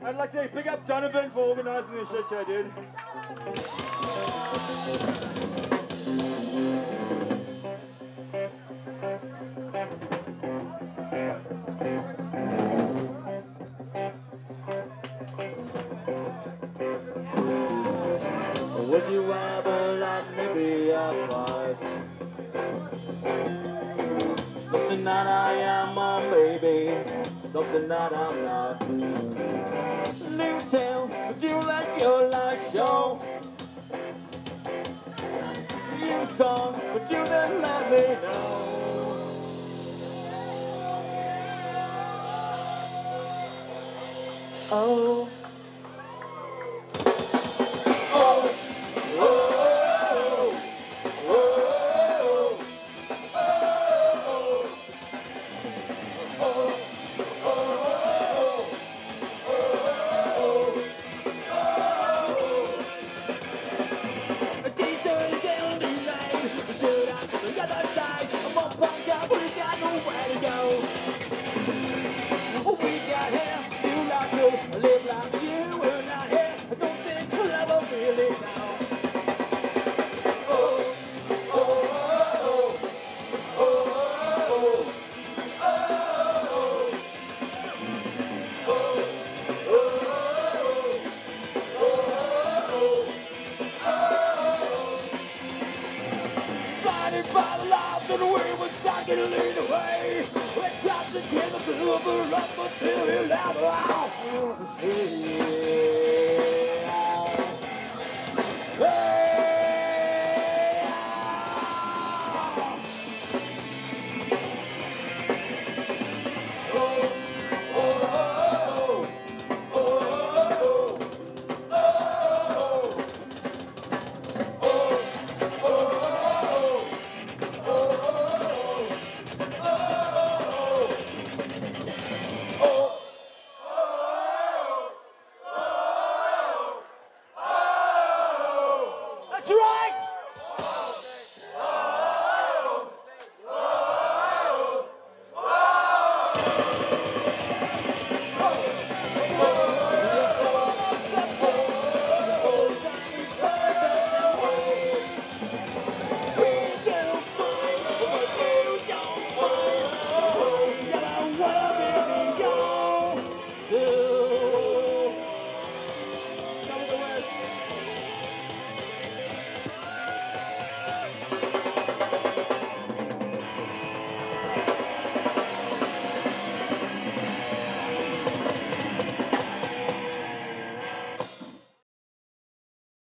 I'd like to pick up Donovan for organising this shit show, dude. Would you ever let me be a part? Something that I am, or maybe something that I'm not. New tale, would you let your light show? New song, but you didn't let me know. Oh. Oh. oh. oh. oh. by the lights and we were talking to lead the way. We tried to kill the silver up, but still he never. See.